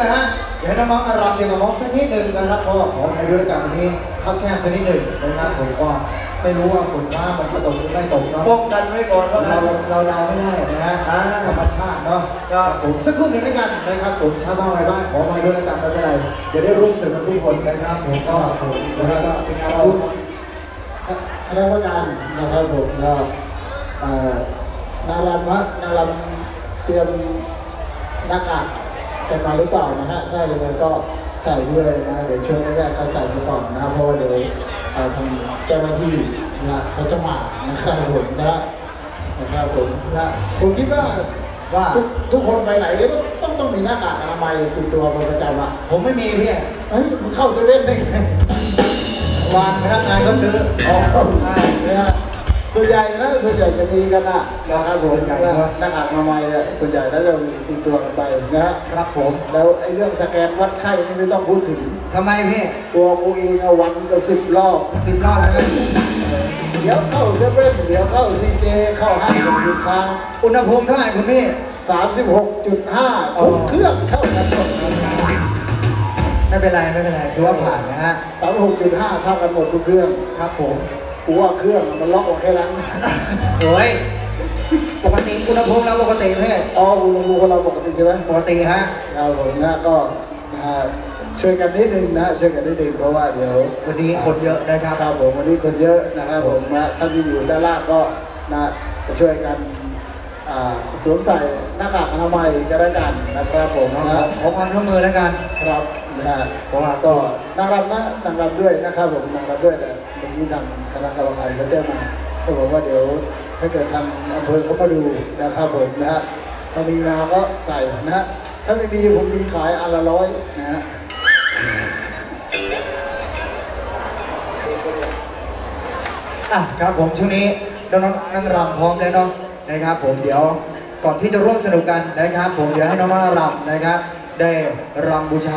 นึ่งนะฮะเดี๋ยวให้น้องๆอารามเตรียมมาร้องสักนิดหนึ่งนะครับเพราะว่าขอในด้วยรายการวันนี้เข้าแคบสักนิดหนึ่งนะครับผมก็ไม่รู้ว่าฝนฟ้ามันจะตกหรือไม่ตกเนาะป้องกันไว้ก่อนว่าเราเราเราไม่ได้นะฮะอ่าธรรมชาติเนาะครับผมสักครู่หนึ่งด้วยกันนะครับผมชาวบ้านอะไรบ้างขอมาด้วยรายการไม่เป็นไรเดี๋ยวได้ร่วมสนุกกันทุกคนนะครับผมก็ผมนะครับก็เป็นงานทุกคณะกรรมการนะครับผมก็เอ่อนางรำฮะนางรำเตรียมหน้ากาก กันมาหรือเปล่านะฮะถ้าอย่างนั้นก็ใส่ด้วยนะ เดี๋ยวช่วงแรกๆก็ใส่ซะก่อนนะครับเพราะว่าเดี๋ยวเอ่อทางเจ้าหน้าที่นะเขาจะมานะครับผมนะนะครับผมนะผมคิดว่าว่าทุกทุกคนไปไหนก็ต้องต้องต้องมีหน้ากากอนามัยติดตัวเป็นประจำอะผมไม่มีพี่เฮ้ยมันเข้าเซเว่นได้ไงวานพนักงานก็ซื้ออ๋อนะฮะ ส่วนใหญ่นะส่วนใหญ่จะมีกันนะนะครับผมส่วนใหญ่นะครับหน้ากากอนามัยอะส่วนใหญ่น่าจะมีติดตัวกันไปนะฮะครับผมแล้วไอ้เรื่องสแกนวัดไข้นี่ไม่ต้องพูดถึง ทำไมพี่ตัวกูเองอะวันกับสิบรอบ สิบรอบแล้วนะเดี๋ยวเข้าเซเว่นเดี๋ยวเข้าซีเจเข้าห้างสรรพสินค้าอุณหภูมิเท่าไหร่คุณพี่สามสิบหกจุดห้าทุกเครื่องเท่ากันหมดไม่เป็นไรไม่เป็นไรถือว่าผ่านนะฮะสามหกจุดห้าเท่ากันหมดทุกเครื่อง ครับผม กูว่าเครื่องมันล็อกกว่าแค่นั้นโอ้ยปกติอุณหภูมิเราปกติพี่อ๋อคุณลุงคนเราปกติใช่ไหมปกติฮะครับผมนะก็นะฮะช่วยกันนิดนึงนะช่วยกันนิดนึงเพราะว่าเดี๋ยววันนี้คนเยอะนะครับครับผมวันนี้คนเยอะนะครับผมนะท่านที่อยู่ด้านล่างก็นะจะช่วยกันอ่าสวมใส่หน้ากากอนามัยกันแล้วกันนะครับผมขอนะขอความร่วมมือแล้วกันครับ นะฮะเพราะว่าก็นางรำนะนางรำด้วยนะครับผมนางรำด้วยแต่เมื่อกี้ทางคณะกรรมการเขาแจ้งมาเขาบอกว่าเดี๋ยวถ้าเกิดทางอำเภอเขามาดูนะครับผมนะฮะถ้ามีงาก็ใส่นะฮะถ้าไม่มีผมมีขายอันละร้อยนะฮะอะครับผมช่วงนี้น้องๆนั่งรำพร้อมแล้วเนาะนะครับ ผมเดี๋ยวก่อนที่จะร่วมสนุกกันนะครับ ผมเดี๋ยวให้น้องๆรำนะครับ ได้รำบูชา